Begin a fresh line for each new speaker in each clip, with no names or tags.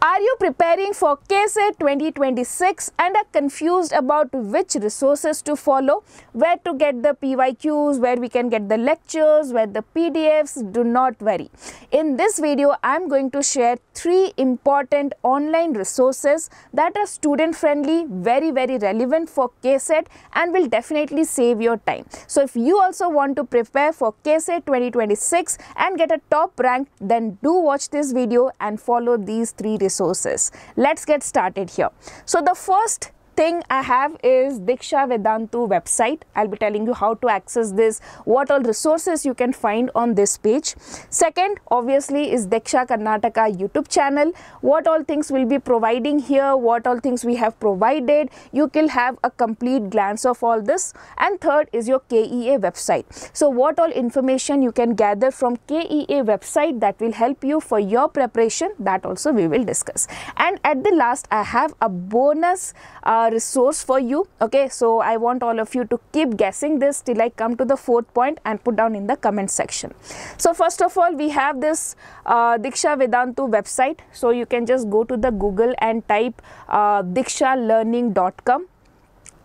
Are you preparing for KCET 2026 and are confused about which resources to follow, where to get the PYQs, where we can get the lectures, where the PDFs? Do not worry. In this video, I am going to share three important online resources that are student friendly, very, very relevant for KCET and will definitely save your time. So if you also want to prepare for KCET 2026 and get a top rank, then do watch this video and follow these three resources resources. Let's get started here. So the first thing I have is Deeksha Vedantu website. I'll be telling you how to access this, what all resources you can find on this page. Second, obviously, is Deeksha Karnataka YouTube channel. What all things will be providing here, what all things we have provided. You can have a complete glance of all this. And third is your KEA website. So what all information you can gather from KEA website that will help you for your preparation that also we will discuss. And at the last, I have a bonus uh, resource for you okay? So i want all of you to keep guessing this till i come to the fourth point and put down in the comment section. So first of all we have this uh, Deeksha Vedantu website. So you can just go to the google and type uh, deekshalearning.com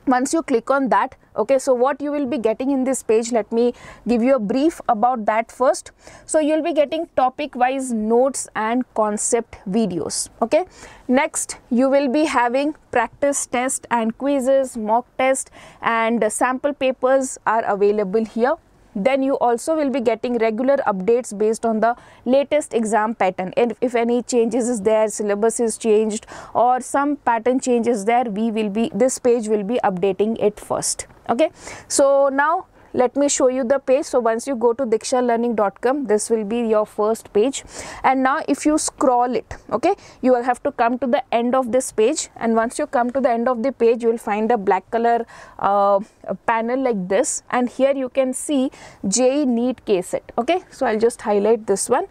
once you click on that okay so what you will be getting in this page let me give you a brief about that first. So you'll be getting topic wise notes and concept videos okay. Next you will be having practice test and quizzes mock test and sample papers are available here then you also will be getting regular updates based on the latest exam pattern. And if any changes is there syllabus is changed or some pattern changes there we will be this page will be updating it first. Okay? So now let me show you the page. So once you go to deekshalearning.com this will be your first page. And now if you scroll it okay you will have to come to the end of this page. And once you come to the end of the page you will find a black color uh, panel like this. And here you can see JEE NEET KCET okay? So I'll just highlight this one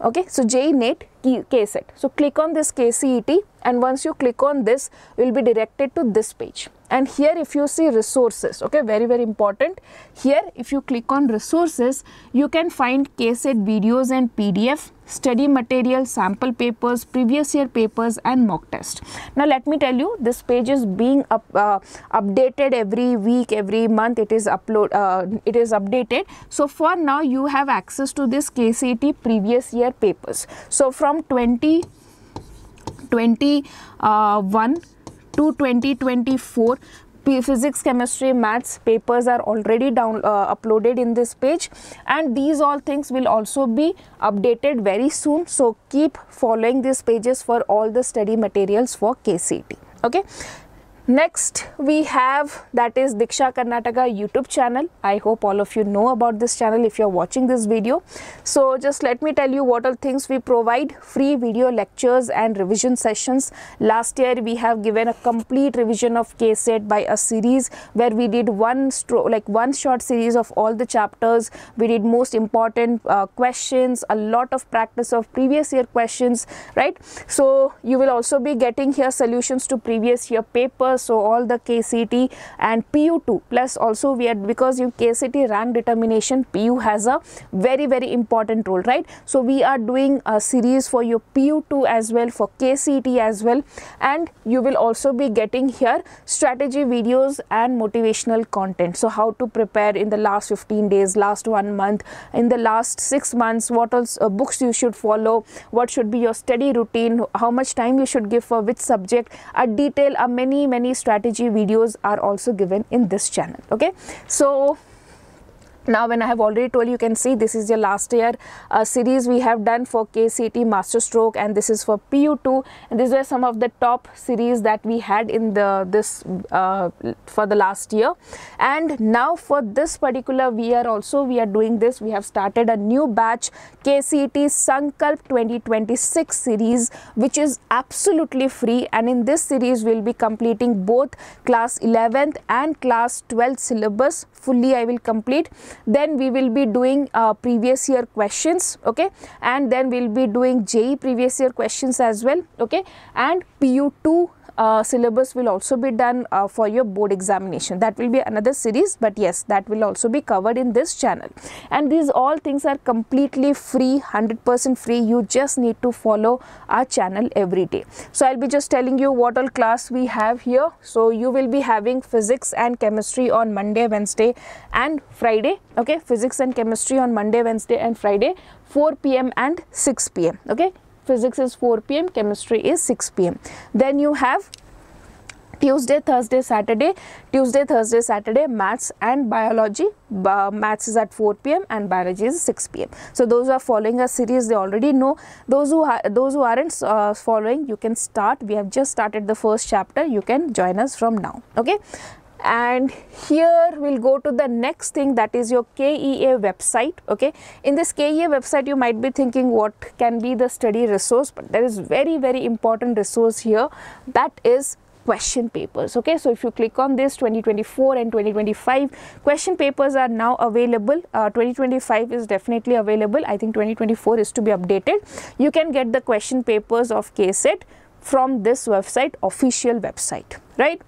okay? So JEE NEET KCET so click on this KCET and once you click on this you will be directed to this page. And here if you see resources okay very very important. Here if you click on resources you can find KCET videos and pdf study material sample papers previous year papers and mock test. Now let me tell you this page is being up, uh, updated every week every month. It is upload uh, it is updated. So for now you have access to this KCET previous year papers. So from 20 21 uh, to 2024 physics chemistry maths papers are already down uh, uploaded in this page. And these all things will also be updated very soon. So keep following these pages for all the study materials for kct okay Next, we have that is Deeksha Karnataka YouTube channel. I hope all of you know about this channel if you're watching this video. So just let me tell you what all things we provide. Free video lectures and revision sessions. Last year, we have given a complete revision of KCET by a series where we did one like one short series of all the chapters. We did most important uh, questions, a lot of practice of previous year questions, right? So you will also be getting here solutions to previous year papers so all the KCT and PU2 plus also we are because you KCET rank determination PU has a very very important role right? So we are doing a series for your PU2 as well for KCT as well and you will also be getting here strategy videos and motivational content. So how to prepare in the last 15 days last one month in the last six months what else uh, books you should follow what should be your study routine how much time you should give for which subject a detail a many many strategy videos are also given in this channel okay? So now when i have already told you, can see this is your last year uh, series we have done for kct master stroke and this is for pu2 and these were some of the top series that we had in the this uh, for the last year. And now for this particular we are also we are doing this. We have started a new batch kct sankalp 2026 series which is absolutely free. And in this series we'll be completing both class 11th and class 12th syllabus fully i will complete then we will be doing uh, previous year questions okay? And then we'll be doing JEE previous year questions as well okay? And PU2 uh, syllabus will also be done uh, for your board examination. That will be another series but yes that will also be covered in this channel. And these all things are completely free 100% free. You just need to follow our channel every day. So i'll be just telling you what all class we have here. So you will be having physics and chemistry on monday wednesday and friday. Okay? Physics and chemistry on monday wednesday and friday 4 p.m and 6 p.m okay physics is 4 p.m chemistry is 6 p.m then you have Tuesday, Thursday, Saturday, Tuesday, Thursday, Saturday, maths and biology. Uh, maths is at 4 p.m. and biology is 6 p.m. So those who are following a series, they already know. Those who are, those who aren't uh, following, you can start. We have just started the first chapter. You can join us from now. Okay and here we'll go to the next thing that is your KEA website okay? In this KEA website you might be thinking what can be the study resource but there is very very important resource here. That is question papers okay? So if you click on this 2024 and 2025 question papers are now available. Uh, 2025 is definitely available. I think 2024 is to be updated. You can get the question papers of KCET from this website official website right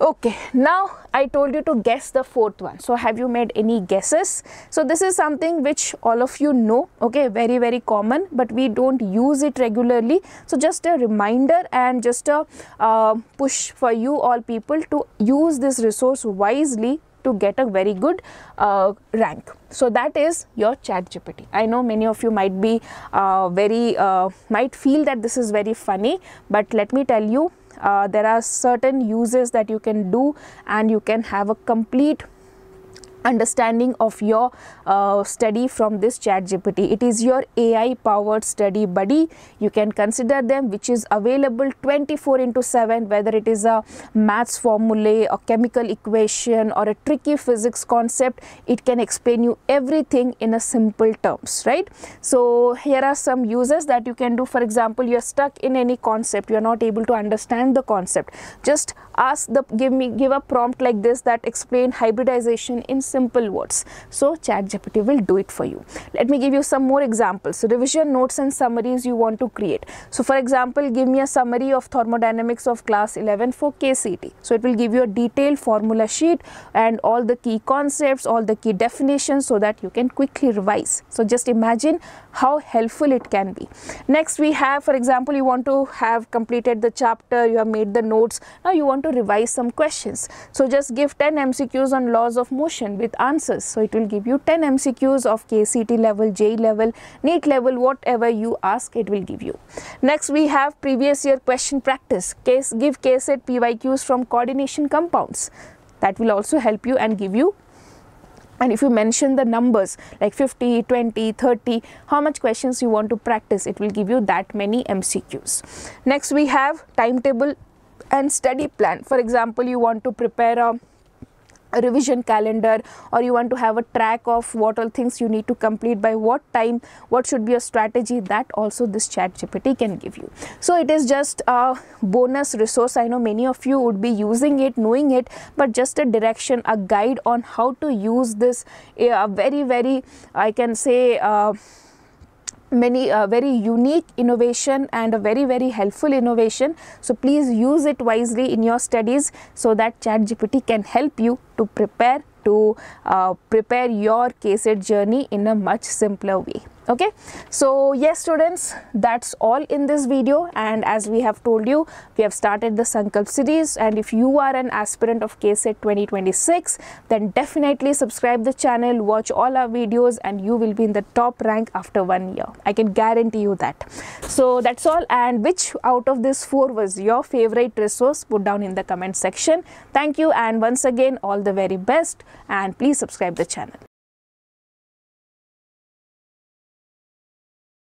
Okay, now I told you to guess the fourth one. So have you made any guesses? So this is something which all of you know, okay, very, very common, but we don't use it regularly. So just a reminder and just a uh, push for you all people to use this resource wisely to get a very good uh, rank. So that is your chat GPT. I know many of you might be uh, very, uh, might feel that this is very funny, but let me tell you, Uh, there are certain uses that you can do and you can have a complete understanding of your uh, study from this chat gpt it is your ai powered study buddy. You can consider them which is available 24 into 7 whether it is a maths formulae a chemical equation or a tricky physics concept. It can explain you everything in a simple terms right? So here are some uses that you can do. For example you're stuck in any concept. You're not able to understand the concept. Just ask the give me give a prompt like this that explain hybridization in simple words. So ChatGPT will do it for you. Let me give you some more examples. So revision notes and summaries you want to create. So for example, give me a summary of thermodynamics of class 11 for KCT. So it will give you a detailed formula sheet and all the key concepts, all the key definitions so that you can quickly revise. So just imagine how helpful it can be. Next we have for example you want to have completed the chapter, you have made the notes, now you want to revise some questions. So just give 10 MCQs on laws of motion with answers. So it will give you 10 MCQs of KCT level, J level, NEET level, whatever you ask it will give you. Next we have previous year question practice. Case, give KCET PYQs from coordination compounds. That will also help you and give you and if you mention the numbers like 50 20 30 how much questions you want to practice it will give you that many mcqs next we have timetable and study plan for example you want to prepare a a revision calendar or you want to have a track of what all things you need to complete by what time what should be your strategy that also this chat gpt can give you. So it is just a bonus resource. I know many of you would be using it knowing it but just a direction a guide on how to use this a very very i can say uh, many uh, very unique innovation and a very very helpful innovation. So please use it wisely in your studies so that chat gpt can help you to prepare to uh, prepare your KCET journey in a much simpler way okay? So yes students that's all in this video. And as we have told you we have started the sankalp series. And if you are an aspirant of KCET 2026 then definitely subscribe the channel watch all our videos and you will be in the top rank after one year. I can guarantee you that. So that's all. And which out of this four was your favorite resource? Put down in the comment section. Thank you. And once again all the very best. And please subscribe the channel